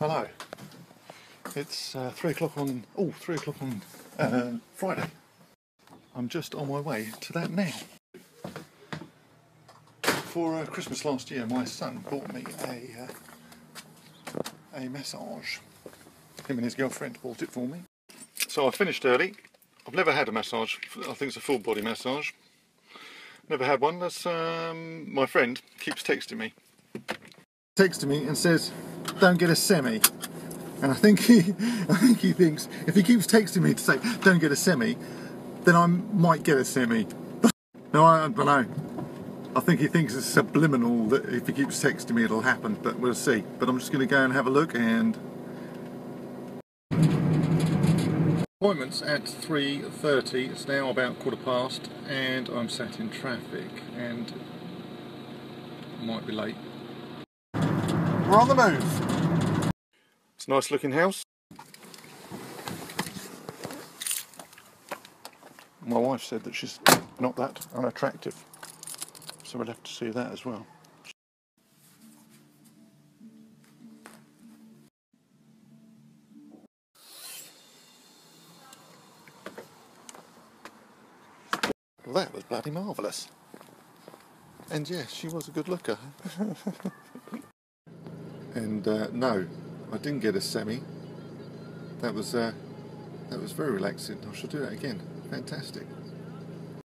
Hello. It's uh, three o'clock on. Oh, three o'clock on uh, Friday. I'm just on my way to that now. For uh, Christmas last year, my son bought me a uh, a massage. Him and his girlfriend bought it for me. So I finished early. I've never had a massage. I think it's a full body massage. Never had one. That's um, my friend keeps texting me. Texting me and says, "Don't get a semi." And I think he, I think he thinks if he keeps texting me to say, "Don't get a semi," then I might get a semi. no, I don't know. I think he thinks it's subliminal that if he keeps texting me, it'll happen. But we'll see. But I'm just going to go and have a look and. Appointments at 3.30, it's now about quarter past and I'm sat in traffic and might be late. We're on the move. It's a nice looking house. My wife said that she's not that unattractive, so we'll have to see that as well. Well, that was bloody marvellous. And yes, she was a good looker. and uh, no, I didn't get a semi. That was uh, that was very relaxing. I shall do that again. Fantastic.